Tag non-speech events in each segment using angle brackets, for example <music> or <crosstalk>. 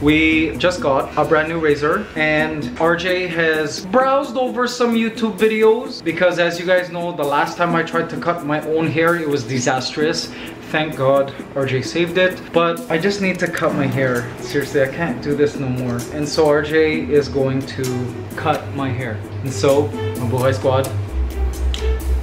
We just got a brand new razor and RJ has browsed over some YouTube videos because as you guys know, the last time I tried to cut my own hair, it was disastrous. Thank God RJ saved it, but I just need to cut my hair. Seriously, I can't do this no more. And so RJ is going to cut my hair. And so, Mabuhay Squad,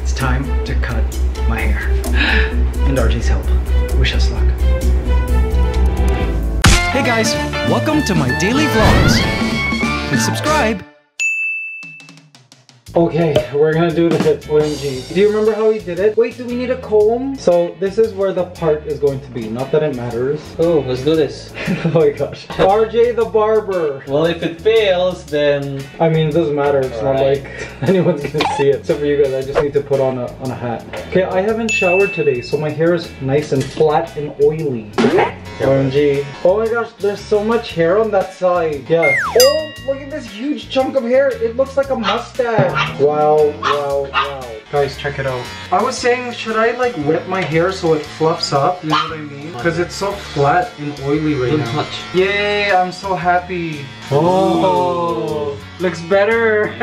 it's time to cut my hair. <gasps> And RJ's help. Wish us luck. Hey guys, welcome to my daily vlogs. Please subscribe. Okay, we're gonna do the OMG. Do you remember how we did it? Wait, do we need a comb? So this is where the part is going to be. Not that it matters. Oh, let's do this. <laughs> oh my gosh. RJ the barber. Well, if it fails, then I mean, it doesn't matter. It's not Alright. like <laughs> anyone's gonna see it. Except for you guys, I just need to put on a, on a hat. Okay, I haven't showered today, so my hair is nice and flat and oily. OMG. Oh my gosh, there's so much hair on that side. Yeah. Oh, look at this huge chunk of hair. It looks like a mustache. Wow, wow, wow. Guys, check it out. I was saying, should I like wet my hair so it fluffs up? You know what I mean? Because it's so flat and oily right don't now. touch. Yay, I'm so happy. Oh, looks better.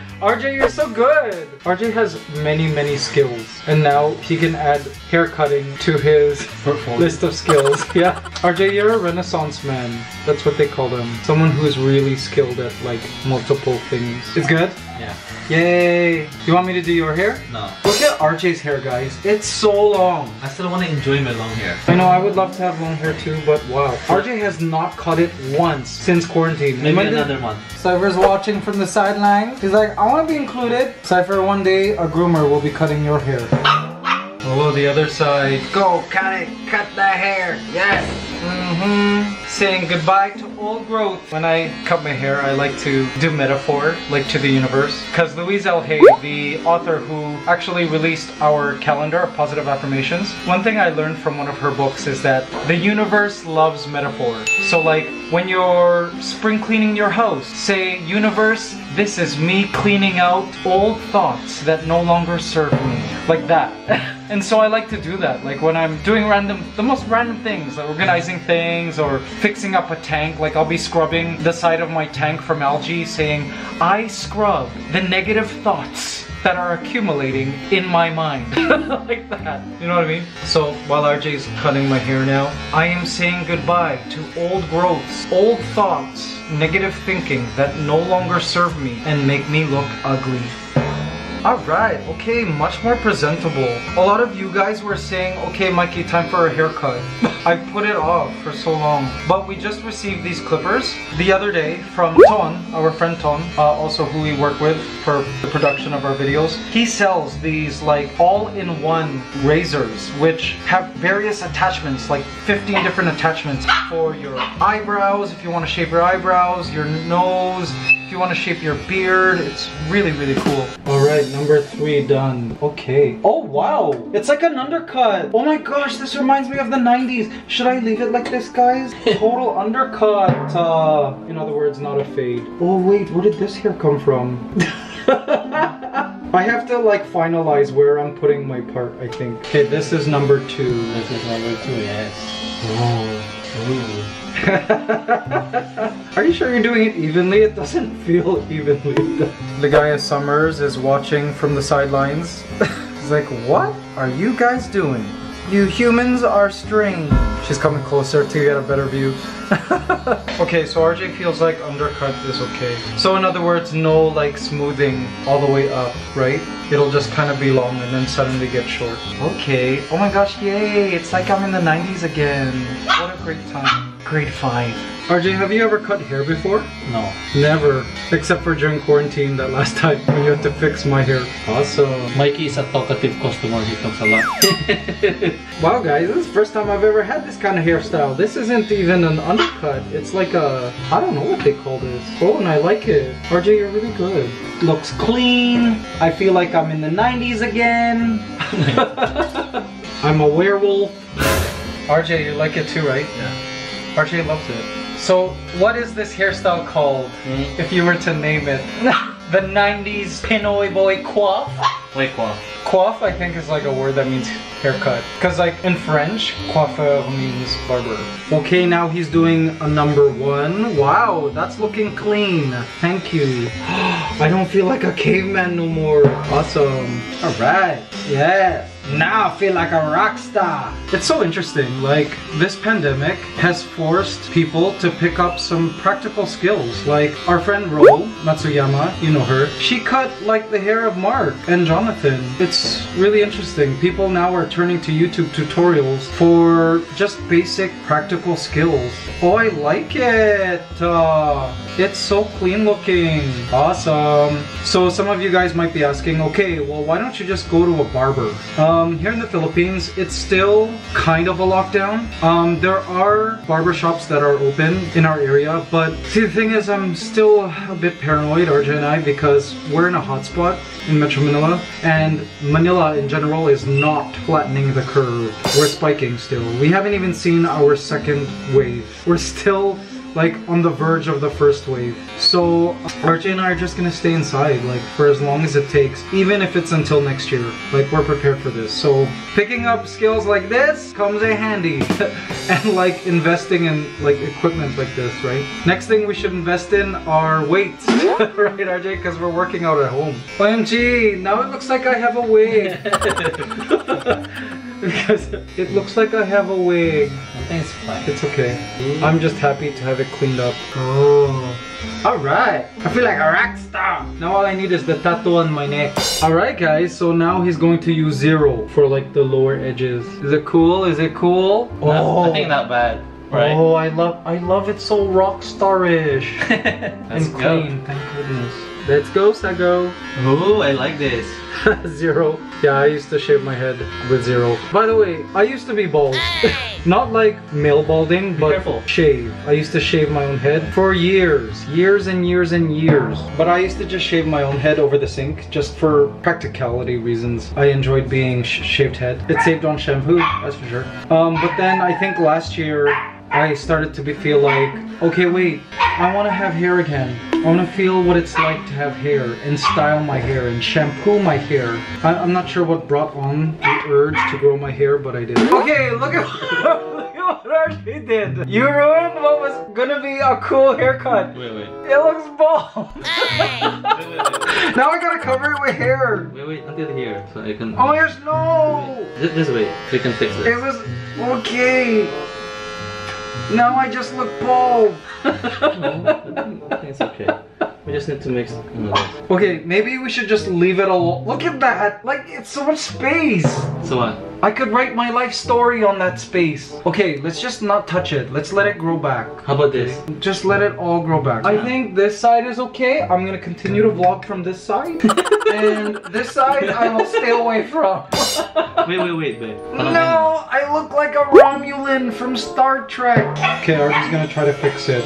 <laughs> RJ, you're so good. RJ has many, many skills. And now he can add hair cutting to his Portfolio. list of skills. <laughs> yeah. RJ, you're a renaissance man. That's what they call them. Someone who's really skilled at like multiple things. It's good? Yeah. Yay. Do you want me to do your hair? No. Look at RJ's hair, guys. It's so long. I still want to enjoy my long hair. I know I would love to have long hair too, but wow. RJ has not cut it once since quarantine. Maybe When another one. Cypher's watching from the sideline. He's like, I want to be included. Cypher, one day a groomer will be cutting your hair. Oh, the other side. Go, cut it. Cut the hair. Yes. Mm-hmm. Saying goodbye to old growth. When I cut my hair, I like to do metaphor, like to the universe. Because Louise L. Hay, the author who actually released our calendar of positive affirmations, one thing I learned from one of her books is that the universe loves metaphor. So like when you're spring cleaning your house, say, universe, this is me cleaning out old thoughts that no longer serve me. Like that. <laughs> and so I like to do that. Like when I'm doing random, the most random things, like organizing things or fixing up a tank, like I'll be scrubbing the side of my tank from algae saying, I scrub the negative thoughts that are accumulating in my mind. <laughs> like that. You know what I mean? So while RJ is cutting my hair now, I am saying goodbye to old growths, old thoughts, negative thinking that no longer serve me and make me look ugly. Alright, okay, much more presentable. A lot of you guys were saying, okay, Mikey, time for a haircut. <laughs> I put it off for so long. But we just received these clippers the other day from Ton, our friend Ton, uh, also who we work with for the production of our videos. He sells these like all-in-one razors, which have various attachments, like 15 different attachments for your eyebrows, if you want to shape your eyebrows, your nose, if you want to shape your beard, it's really, really cool. All right, number three done. Okay. Oh, wow. It's like an undercut. Oh my gosh, this reminds me of the 90s. Should I leave it like this, guys? <laughs> Total undercut. Uh, in other words, not a fade. Oh, wait, where did this hair come from? <laughs> I have to like finalize where I'm putting my part, I think. Okay, this is number two. This is number two, yes. <laughs> Are you sure you're doing it evenly? It doesn't feel evenly. <laughs> The guy at Summers is watching from the sidelines. <laughs> He's like, what are you guys doing? You humans are strange. She's coming closer to get a better view. <laughs> okay, so RJ feels like undercut is okay. So in other words, no like smoothing all the way up, right? It'll just kind of be long and then suddenly get short. Okay. Oh my gosh, yay! It's like I'm in the 90s again. What a great time. Grade 5. RJ, have you ever cut hair before? No. Never. Except for during quarantine that last <laughs> time when you had to fix my hair. Awesome. Mikey is a talkative customer. He talks a lot. <laughs> Wow guys, this is the first time I've ever had this kind of hairstyle. This isn't even an undercut. It's like a, I don't know what they call this. Oh, and I like it. RJ, you're really good. Looks clean. I feel like I'm in the 90s again. <laughs> I'm a werewolf. RJ, you like it too, right? yeah. RJ loves it. So, what is this hairstyle called Hmm? if you were to name it? <laughs> the 90s Pinoy boy coif. Wait, quoi? Coif, I think, is like a word that means haircut. Because, like, in French, coiffeur means barber. Okay, now he's doing a number one. Wow, that's looking clean. Thank you. <gasps> I don't feel like a caveman no more. Awesome. Alright. Yes. Now I feel like a rock star. It's so interesting. Like, this pandemic has forced people to pick up some practical skills. Like, our friend Ro Matsuyama, you know her, she cut like the hair of Mark and Jonathan. It's really interesting. People now are turning to YouTube tutorials for just basic practical skills. Oh, I like it. Uh, it's so clean looking. Awesome. So some of you guys might be asking, okay, well, why don't you just go to a barber? Um, here in the Philippines, it's still kind of a lockdown. Um, there are barbershops that are open in our area, but see, the thing is, I'm still a bit paranoid, RJ and I, because we're in a hotspot in Metro Manila, and Manila in general is not flattening the curve. We're spiking still. We haven't even seen our second wave. We're still like on the verge of the first wave. So RJ and I are just gonna stay inside like for as long as it takes, even if it's until next year. Like we're prepared for this. So picking up skills like this comes in handy. <laughs> and like investing in like equipment like this, right? Next thing we should invest in are weights. <laughs> right RJ? Because we're working out at home. OMG, now it looks like I have a wig. <laughs> because it looks like I have a wig. I think it's fine. It's okay. Mm. I'm just happy to have it cleaned up. Oh. Alright. I feel like a rock star. Now all I need is the tattoo on my neck. Alright guys, so now he's going to use zero for like the lower edges. Is it cool? Is it cool? Oh. Not- I think not bad, right? Oh, I love I love it so rock starish. <laughs> Let's and go. clean, thank goodness. Let's go, Sago. Oh, I like this. <laughs> zero. Yeah, I used to shave my head with zero. By the way, I used to be bald. <laughs> Not like male balding, but careful. shave. I used to shave my own head for years. Years and years and years. But I used to just shave my own head over the sink just for practicality reasons. I enjoyed being sh shaved head. It saved on shampoo, that's for sure. Um, but then I think last year I started to be feel like, okay, wait, I want to have hair again. I want to feel what it's like to have hair and style my hair and shampoo my hair. I, I'm not sure what brought on the urge to grow my hair, but I did. Okay, look at, <laughs> look at what RJ did. You ruined what was gonna be a cool haircut. Wait, wait. It looks bald. Wait, wait, wait. now I gotta cover it with hair. Wait, wait, until here, so I can. Oh, there's no. This, this way, we can fix It It was okay. Now I just look bald. no, okay. We just need to mix you know, this. Okay, maybe we should just leave it alone. Look at that! Like, it's so much space! So what? I could write my life story on that space. Okay, let's just not touch it. Let's let it grow back. How about this? Just let it all grow back. I think this side is okay. I'm gonna continue to vlog from this side. <laughs> and this side I will stay away from. <laughs> Wait, wait, wait, babe. Parang No, I look like a Romulan from Star Trek. Okay, I'm just gonna try to fix it.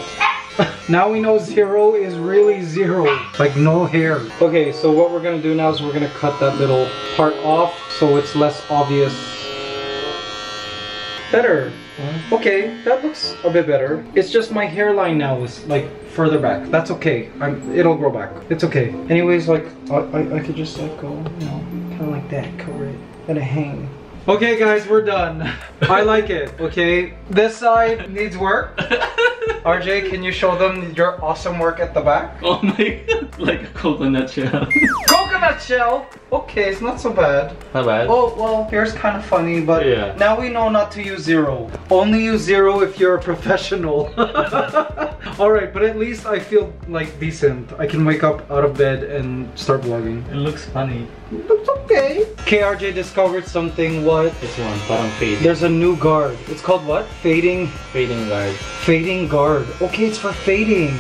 Now we know zero is really zero. Like no hair. Okay, so what we're gonna do now is we're gonna cut that little part off so it's less obvious. Better. Okay, that looks a bit better. It's just my hairline now is like further back. That's okay. I'm, it'll grow back. It's okay. Anyways, like I, I, I could just like go, you know, kind of like that, cover it, let it hang. Okay, guys, we're done. <laughs> I like it. Okay, this side needs work. <laughs> RJ, can you show them your awesome work at the back? Oh my god, <laughs> like a coconut shell. Coconut shell. Okay, it's not so bad. Not bad. Oh, well, here's kind of funny, but Yeah. now we know not to use zero. Only use zero if you're a professional. <laughs> Alright, but at least I feel like decent. I can wake up out of bed and start vlogging. It looks funny. It Looks okay. KRJ discovered something, what? This one, parang fade. There's a new guard. It's called what? Fading, Fading guard. fading guard. Okay, it's for fading.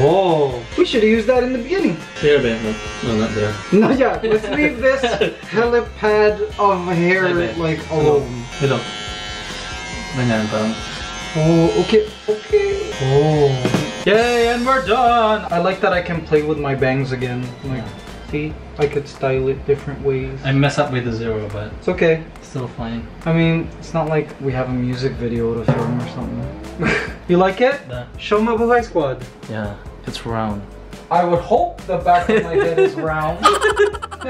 Oh, we should have used that in the beginning. There, babe. No, no, not there. No, yeah, let's leave this <laughs> helipad of hair like alone. Hello. Ganyan, parang. Oh, okay, okay. Oh. Yay, and we're done. I like that I can play with my bangs again. Like, see, I could style it different ways. I mess up with the zero, but It's okay. still fine. I mean, it's not like we have a music video to film or something. <laughs> you like it? The, Show Mabuhay Squad. yeah, it's round. I would hope the back of my head is round. <laughs>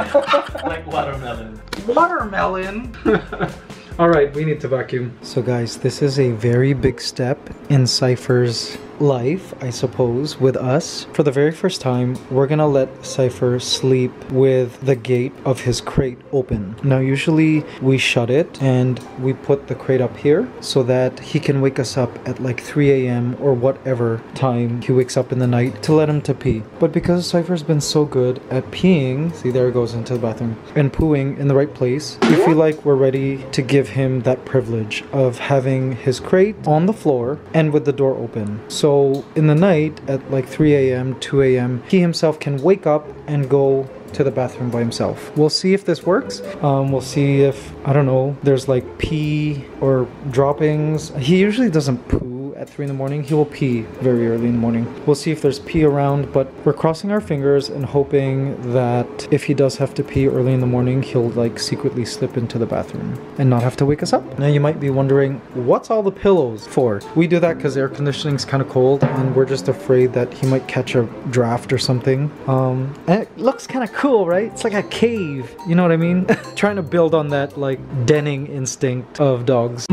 like watermelon. Watermelon. <laughs> All right, we need to vacuum. So guys, this is a very big step in Cypher's life, I suppose, with us. For the very first time, we're gonna let Cypher sleep with the gate of his crate open. Now, usually we shut it and we put the crate up here so that he can wake us up at like 3 a.m. or whatever time he wakes up in the night to let him to pee. But because Cypher's been so good at peeing, see there it goes into the bathroom, and pooing in the right place, we feel like we're ready to give him that privilege of having his crate on the floor and with the door open. So in the night at like 3 a.m., 2 a.m., he himself can wake up and go to the bathroom by himself. We'll see if this works. Um, we'll see if, I don't know, there's like pee or droppings. He usually doesn't poo at 3 in the morning. He will pee very early in the morning. We'll see if there's pee around, but we're crossing our fingers and hoping that if he does have to pee early in the morning, he'll like secretly slip into the bathroom and not have to wake us up. Now you might be wondering, what's all the pillows for? We do that because air conditioning's kind of cold and we're just afraid that he might catch a draft or something. Um, and it looks kind of cool, right? It's like a cave, you know what I mean? <laughs> Trying to build on that like denning instinct of dogs.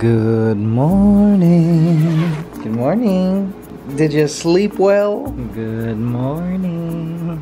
Good morning. Good morning. Did you sleep well? Good morning.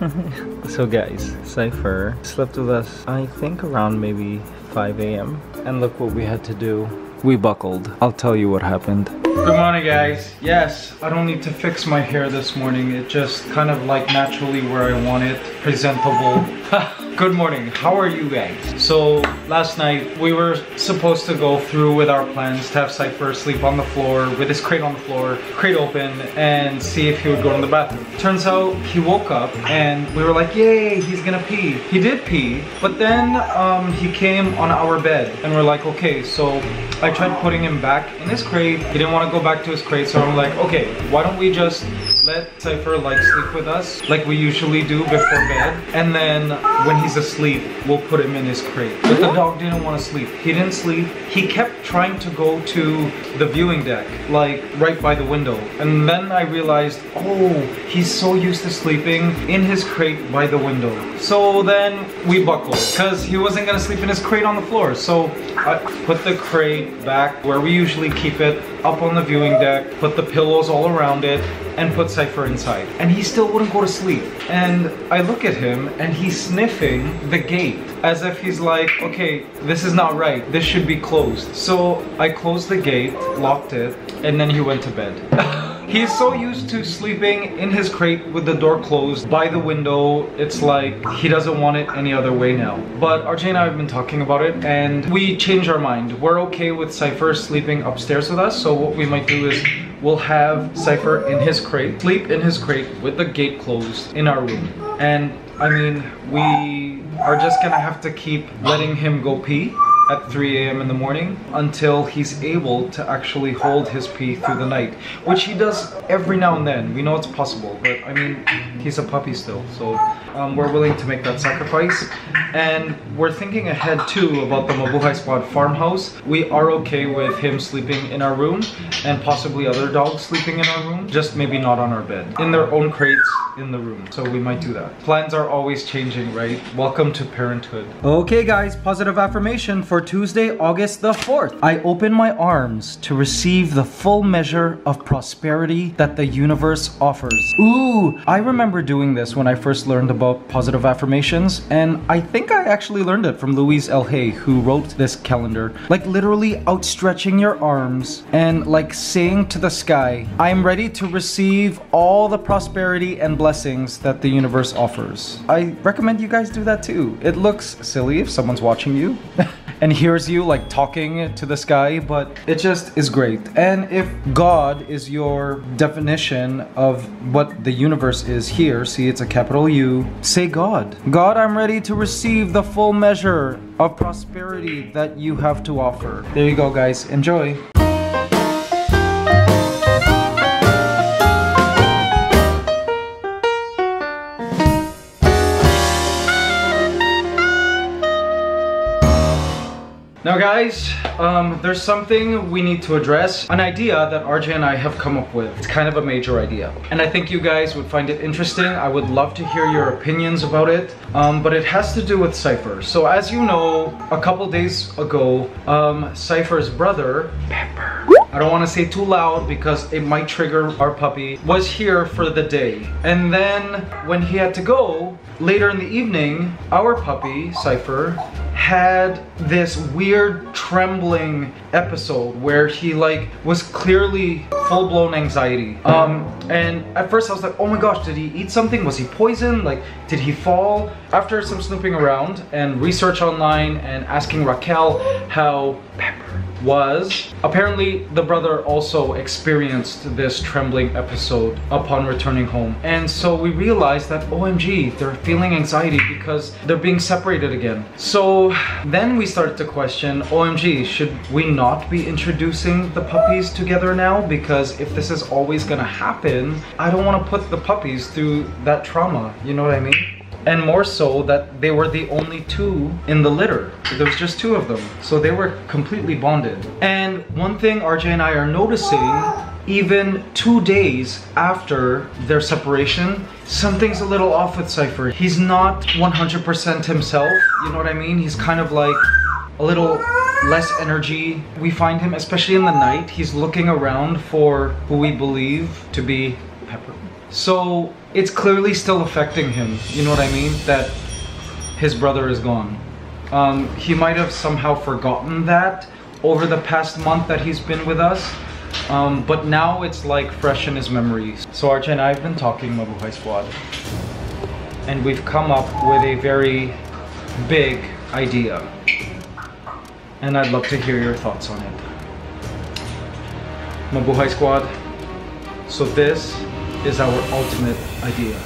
<laughs> so guys, Cypher slept with us I think around maybe 5 a.m. And look what we had to do. We buckled. I'll tell you what happened. Good morning guys. Yes, I don't need to fix my hair this morning. It just kind of like naturally where I want it. Presentable. <laughs> Good morning. How are you guys? So last night we were supposed to go through with our plans to have Cypher sleep on the floor with his crate on the floor, crate open, and see if he would go in the bathroom. Turns out he woke up and we were like, yay, he's gonna pee. He did pee, but then um, he came on our bed and we're like, okay, so I tried putting him back in his crate. He didn't want to go back to his crate, so I'm like, okay, why don't we just let uh, Cypher like sleep with us like we usually do before bed, and then when he's asleep, we'll put him in his crate. But the dog didn't want to sleep. He didn't sleep. He kept trying to go to the viewing deck, like right by the window. And then I realized, oh, he's so used to sleeping in his crate by the window. So then we buckled because he wasn't gonna sleep in his crate on the floor. So I put the crate back where we usually keep it, up on the viewing deck, put the pillows all around it, and put Cypher inside. And he still wouldn't go to sleep. And I look at him and he's sniffing the gate as if he's like, okay, this is not right. This should be closed. So I closed the gate, locked it, and then he went to bed. <laughs> He's so used to sleeping in his crate with the door closed by the window. It's like he doesn't want it any other way now. But RJ and I have been talking about it and we changed our mind. We're okay with Cypher sleeping upstairs with us. So what we might do is we'll have Cypher in his crate, sleep in his crate with the gate closed in our room. And I mean, we are just gonna have to keep letting him go pee at 3 a.m. in the morning until he's able to actually hold his pee through the night, which he does every now and then. We know it's possible, but I mean, he's a puppy still, so um, we're willing to make that sacrifice. And we're thinking ahead too about the Mabuhay Squad farmhouse. We are okay with him sleeping in our room and possibly other dogs sleeping in our room, just maybe not on our bed. In their own crates in the room, so we might do that. Plans are always changing, right? Welcome to parenthood. Okay guys, positive affirmation for Tuesday, August the 4th. I open my arms to receive the full measure of prosperity that the universe offers. Ooh, I remember doing this when I first learned about positive affirmations, and I think I actually learned it from Louise L. Hay, who wrote this calendar. Like literally outstretching your arms and like saying to the sky, I'm ready to receive all the prosperity and blessings that the universe offers. I recommend you guys do that too. It looks silly if someone's watching you. <laughs> and hears you like talking to the sky, but it just is great. And if God is your definition of what the universe is here, see it's a capital U, say God. God, I'm ready to receive the full measure of prosperity that you have to offer. There you go, guys. Enjoy. Guys, um, there's something we need to address. An idea that RJ and I have come up with. It's kind of a major idea. And I think you guys would find it interesting. I would love to hear your opinions about it. Um, but it has to do with Cypher. So as you know, a couple days ago, um, Cypher's brother, Pepper, I don't want to say too loud because it might trigger our puppy, was here for the day. And then when he had to go, later in the evening, our puppy, Cypher, had this weird trembling episode where he like was clearly full-blown anxiety um and at first i was like oh my gosh did he eat something was he poisoned like did he fall after some snooping around and research online and asking raquel how pepper was apparently the brother also experienced this trembling episode upon returning home. And so we realized that OMG, they're feeling anxiety because they're being separated again. So then we started to question, OMG, should we not be introducing the puppies together now? Because if this is always gonna happen, I don't wanna put the puppies through that trauma. You know what I mean? and more so that they were the only two in the litter. There was just two of them. So they were completely bonded. And one thing RJ and I are noticing, even two days after their separation, something's a little off with Cypher. He's not 100% himself, you know what I mean? He's kind of like a little less energy. We find him, especially in the night, he's looking around for who we believe to be Pepper. So it's clearly still affecting him. You know what I mean? That his brother is gone. Um, he might have somehow forgotten that over the past month that he's been with us. Um, but now it's like fresh in his memories. So RJ and I have been talking Mabuhay Squad. And we've come up with a very big idea. And I'd love to hear your thoughts on it. Mabuhay Squad. So this is our ultimate idea.